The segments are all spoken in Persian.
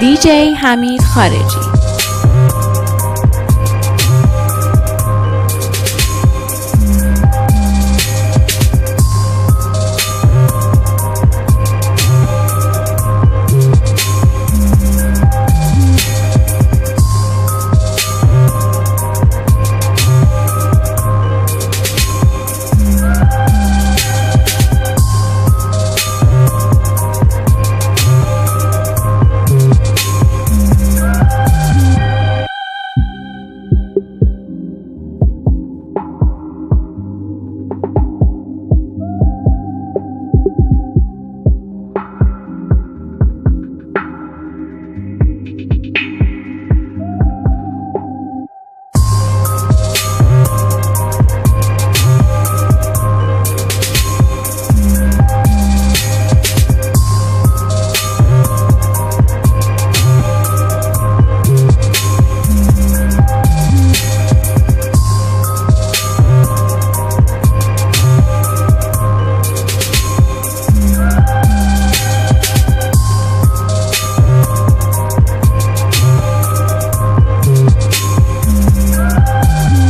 دیجی حمید خارجی.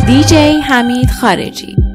دیجی حمید خارجی.